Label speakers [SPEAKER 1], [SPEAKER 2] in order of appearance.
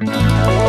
[SPEAKER 1] Bye.